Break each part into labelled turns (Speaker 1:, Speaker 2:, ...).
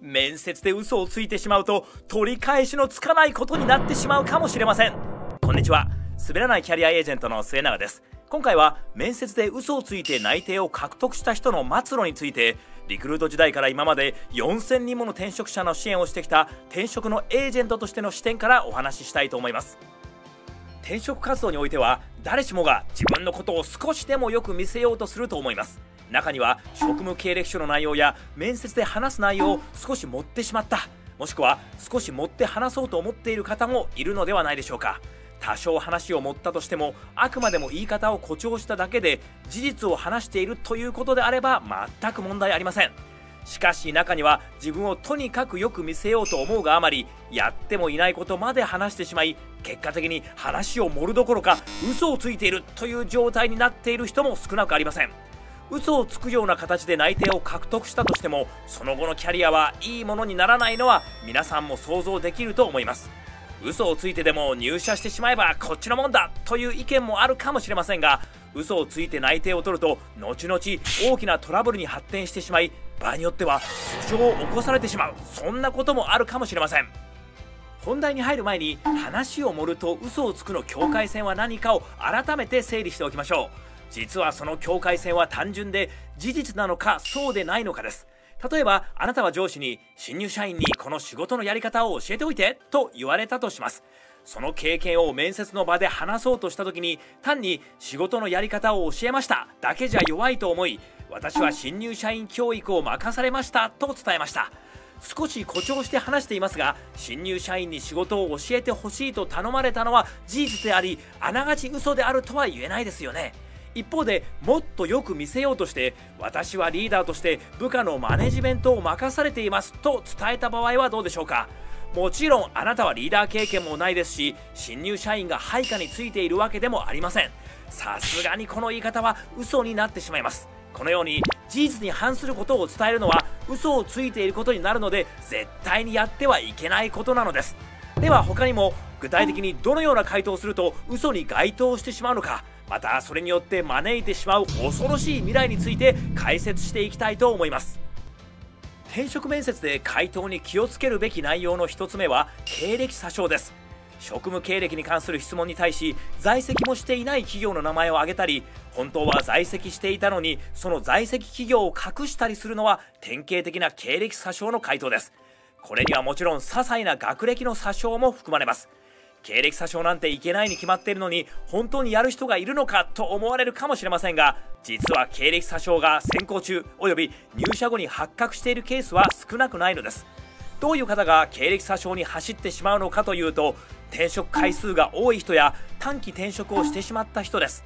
Speaker 1: 面接で嘘をついてしまうと取り返しのつかないことになってしまうかもしれません。こんにちは。滑らないキャリアエージェントの末永です。今回は面接で嘘をついて内定を獲得した人の末路についてリクルート時代から今まで4000人もの転職者の支援をしてきた転職のエージェントとしての視点からお話ししたいと思います。転職活動においては誰しもが自分のことを少しでもよく見せようとすると思います。中には職務経歴書の内容や面接で話す内容を少し持ってしまった。もしくは少し持って話そうと思っている方もいるのではないでしょうか。多少話を持ったとしてもあくまでも言い方を誇張しただけで事実を話しているということであれば全く問題ありません。しかし中には自分をとにかくよく見せようと思うがあまりやってもいないことまで話してしまい結果的に話を盛るどころか嘘をついているという状態になっている人も少なくありません。嘘をつくような形で内定を獲得したとしてもその後のキャリアはいいものにならないのは皆さんも想像できると思います。嘘をついてでも入社してしまえばこっちのもんだという意見もあるかもしれませんが嘘をついて内定を取ると後々大きなトラブルに発展してしまい場合によっては訴訟を起こされてしまう。そんなこともあるかもしれません。本題に入る前に話を盛ると嘘をつくの境界線は何かを改めて整理しておきましょう。実はその境界線は単純で事実なのかそうでないのかです。例えばあなたは上司に新入社員にこの仕事のやり方を教えておいてと言われたとします。その経験を面接の場で話そうとした時に単に仕事のやり方を教えましただけじゃ弱いと思い私は新入社員教育を任されましたと伝えました。少し誇張して話していますが新入社員に仕事を教えてほしいと頼まれたのは事実でありあながち嘘であるとは言えないですよね。一方でもっとよく見せようとして私はリーダーとして部下のマネジメントを任されていますと伝えた場合はどうでしょうか？もちろんあなたはリーダー経験もないですし新入社員が配下についているわけでもありません。さすがにこの言い方は嘘になってしまいます。このように事実に反することを伝えるのは嘘をついていることになるので絶対にやってはいけないことなのです。では他にも具体的にどのような回答をすると嘘に該当してしまうのか？またそれによって招いてしまう恐ろしい未来について解説していきたいと思います。転職面接で回答に気をつけるべき内容の1つ目は経歴詐称です。職務経歴に関する質問に対し在籍もしていない企業の名前を挙げたり本当は在籍していたのにその在籍企業を隠したりするのは典型的な経歴詐称の回答です。これにはもちろん些細な学歴の詐称も含まれます。経歴詐称なんていけないに決まっているのに本当にやる人がいるのかと思われるかもしれませんが実は経歴詐称が先行中および入社後に発覚しているケースは少なくないのです。どういう方が経歴詐称に走ってしまうのかというと転職回数が多い人や短期転職をしてしまった人です。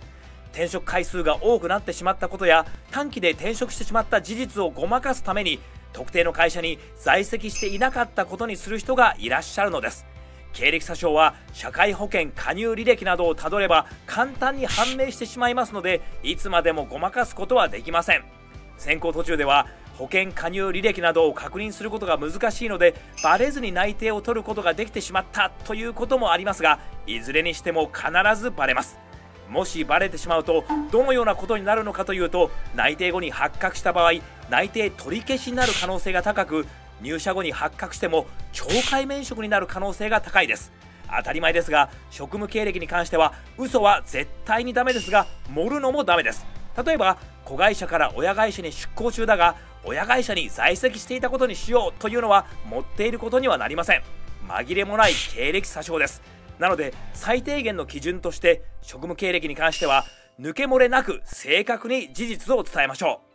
Speaker 1: 転職回数が多くなってしまったことや短期で転職してしまった事実をごまかすために特定の会社に在籍していなかったことにする人がいらっしゃるのです。経歴詐称は社会保険加入履歴などをたどれば簡単に判明してしまいますのでいつまでもごまかすことはできません。選考途中では保険加入履歴などを確認することが難しいのでバレずに内定を取ることができてしまったということもありますがいずれにしても必ずバレます。もしバレてしまうとどのようなことになるのかというと内定後に発覚した場合内定取り消しになる可能性が高く入社後に発覚しても懲戒免職になる可能性が高いです。当たり前ですが職務経歴に関しては嘘は絶対にダメですが盛るのもダメです。例えば子会社から親会社に出向中だが親会社に在籍していたことにしようというのは持っていることにはなりません。紛れもない経歴詐称です。なので最低限の基準として職務経歴に関しては抜け漏れなく正確に事実を伝えましょう。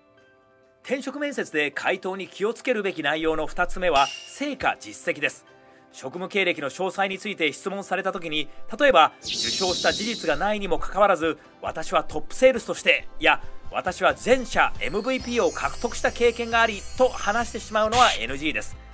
Speaker 1: 転職面接で回答に気をつけるべき内容の2つ目は成果実績です。職務経歴の詳細について質問された時に例えば受賞した事実がないにもかかわらず私はトップセールスとしてや私は全社 MVP を獲得した経験がありと話してしまうのは NG です。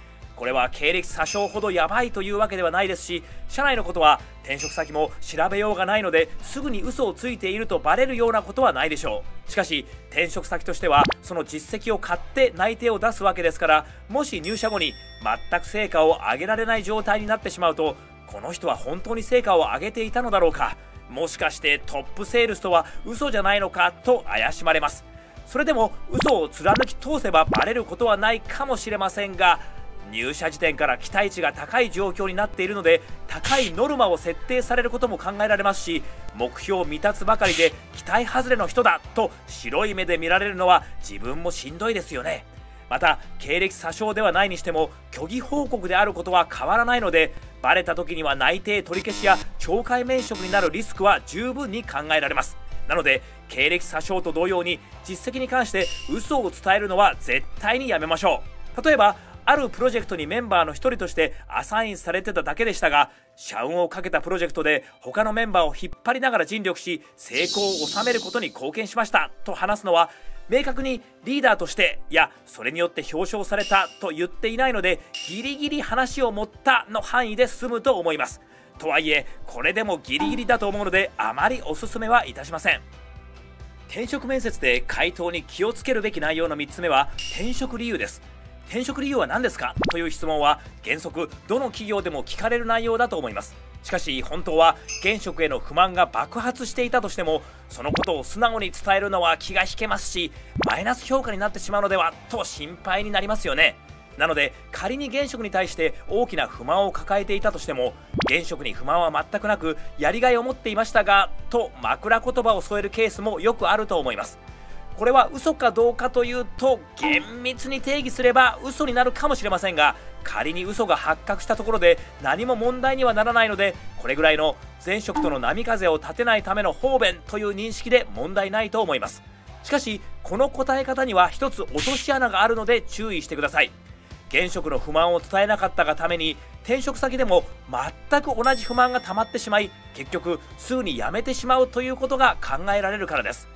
Speaker 1: これは経歴詐称ほどやばいというわけではないですし社内のことは転職先も調べようがないのですぐに嘘をついているとバレるようなことはないでしょう。しかし転職先としてはその実績を買って内定を出すわけですからもし入社後に全く成果を上げられない状態になってしまうとこの人は本当に成果を上げていたのだろうか。もしかしてトップセールスとは嘘じゃないのかと怪しまれます。それでも嘘を貫き通せばバレることはないかもしれませんが入社時点から期待値が高い状況になっているので高いノルマを設定されることも考えられますし目標未達ばかりで期待外れの人だと白い目で見られるのは自分もしんどいですよね。また経歴詐称ではないにしても虚偽報告であることは変わらないのでバレた時には内定取り消しや懲戒免職になるリスクは十分に考えられます。なので経歴詐称と同様に実績に関して嘘を伝えるのは絶対にやめましょう。例えばあるプロジェクトにメンバーの一人としてアサインされてただけでしたが社運をかけたプロジェクトで他のメンバーを引っ張りながら尽力し成功を収めることに貢献しました。と話すのは明確にリーダーとしていやそれによって表彰されたと言っていないのでギリギリ話を持ったの範囲で済むと思います。とはいえこれでもギリギリだと思うのであまりおすすめはいたしません。転職面接で回答に気をつけるべき内容の3つ目は転職理由です。転職理由は何ですか？という質問は原則どの企業でも聞かれる内容だと思います。しかし本当は現職への不満が爆発していたとしてもそのことを素直に伝えるのは気が引けますしマイナス評価になってしまうのではと心配になりますよね。なので仮に現職に対して大きな不満を抱えていたとしても現職に不満は全くなくやりがいを持っていましたがと枕言葉を添えるケースもよくあると思います。これは嘘かどうかというと厳密に定義すれば嘘になるかもしれませんが仮に嘘が発覚したところで何も問題にはならないのでこれぐらいの前職との波風を立てないための方便という認識で問題ないと思います。しかしこの答え方には一つ落とし穴があるので注意してください。現職の不満を伝えなかったがために転職先でも全く同じ不満が溜まってしまい結局すぐに辞めてしまうということが考えられるからです。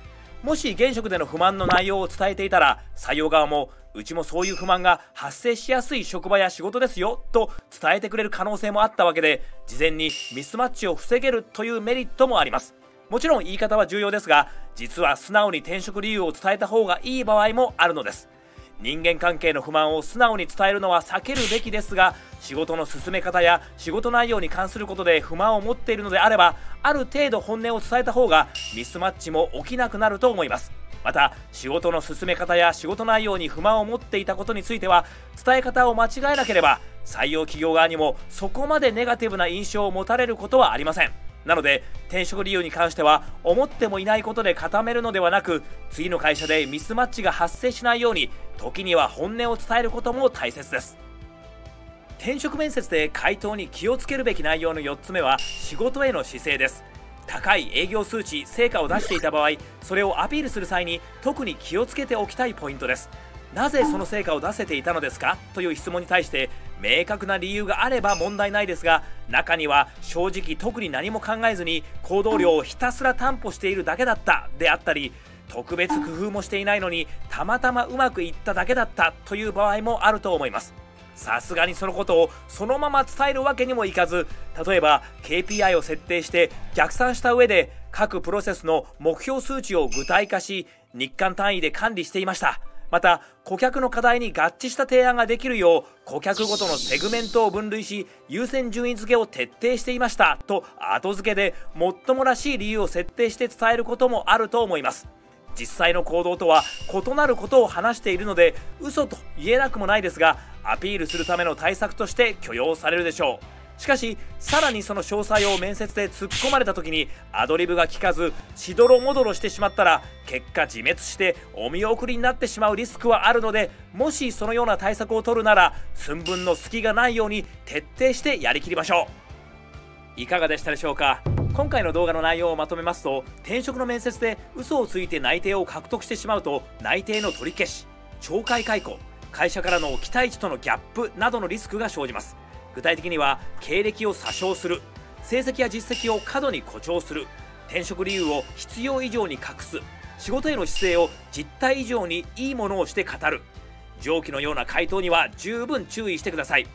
Speaker 1: もし現職での不満の内容を伝えていたら採用側もうちもそういう不満が発生しやすい職場や仕事ですよと伝えてくれる可能性もあったわけで事前にミスマッチを防げるというメリットもあります。もちろん言い方は重要ですが実は素直に転職理由を伝えた方がいい場合もあるのです。人間関係の不満を素直に伝えるのは避けるべきですが仕事の進め方や仕事内容に関することで不満を持っているのであればある程度本音を伝えた方がミスマッチも起きなくなると思います。また仕事の進め方や仕事内容に不満を持っていたことについては伝え方を間違えなければ採用企業側にもそこまでネガティブな印象を持たれることはありません。なので転職理由に関しては思ってもいないことで固めるのではなく次の会社でミスマッチが発生しないように時には本音を伝えることも大切です。転職面接で回答に気をつけるべき内容の4つ目は仕事への姿勢です。高い営業数値成果を出していた場合それをアピールする際に特に気をつけておきたいポイントです。なぜその成果を出せていたのですか？という質問に対して明確な理由があれば問題ないですが中には正直特に何も考えずに行動量をひたすら担保しているだけだったであったり特別工夫もしていないのにたまたまうまくいっただけだったという場合もあると思います。さすがにそのことをそのまま伝えるわけにもいかず例えば KPI を設定して逆算した上で各プロセスの目標数値を具体化し日間単位で管理していました。また顧客の課題に合致した提案ができるよう顧客ごとのセグメントを分類し優先順位付けを徹底していましたと後付けでもっともらしい理由を設定して伝えることもあると思います。実際の行動とは異なることを話しているので嘘と言えなくもないですがアピールするための対策として許容されるでしょう。しかしさらにその詳細を面接で突っ込まれた時にアドリブが効かずしどろもどろしてしまったら結果自滅してお見送りになってしまうリスクはあるのでもしそのような対策を取るなら寸分の隙がないように徹底してやりきりましょう。いかがでしたでしょうか？今回の動画の内容をまとめますと転職の面接で嘘をついて内定を獲得してしまうと内定の取り消し懲戒解雇会社からの期待値とのギャップなどのリスクが生じます。具体的には経歴を詐称する。成績や実績を過度に誇張する。転職理由を必要以上に隠す。仕事への姿勢を実態以上にいいものをして語る。上記のような回答には十分注意してください。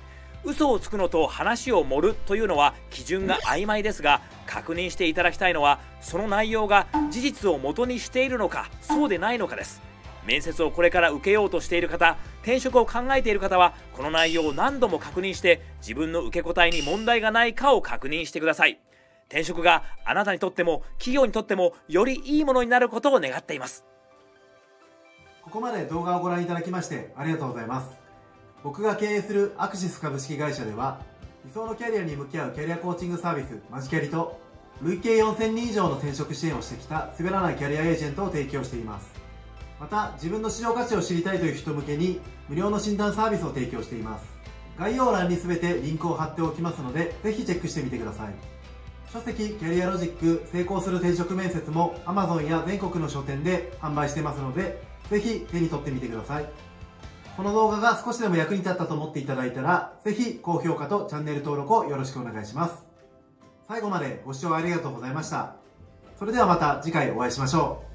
Speaker 1: 嘘をつくのと話を盛るというのは基準が曖昧ですが確認していただきたいのはその内容が事実を元にしているのかそうでないのかです。面接をこれから受けようとしている方転職を考えている方はこの内容を何度も確認して自分の受け答えに問題がないかを確認してください。転職があなたにとっても企業にとってもよりいいものになることを願っています。
Speaker 2: ここまで動画をご覧いただきましてありがとうございます。僕が経営するアクシス株式会社では理想のキャリアに向き合うキャリアコーチングサービスマジキャリと累計4000人以上の転職支援をしてきた滑らないキャリアエージェントを提供しています。また自分の市場価値を知りたいという人向けに無料の診断サービスを提供しています。概要欄に全てリンクを貼っておきますのでぜひチェックしてみてください。書籍キャリアロジック成功する転職面接も Amazon や全国の書店で販売してますのでぜひ手に取ってみてください。この動画が少しでも役に立ったと思っていただいたらぜひ高評価とチャンネル登録をよろしくお願いします。最後までご視聴ありがとうございました。それではまた次回お会いしましょう。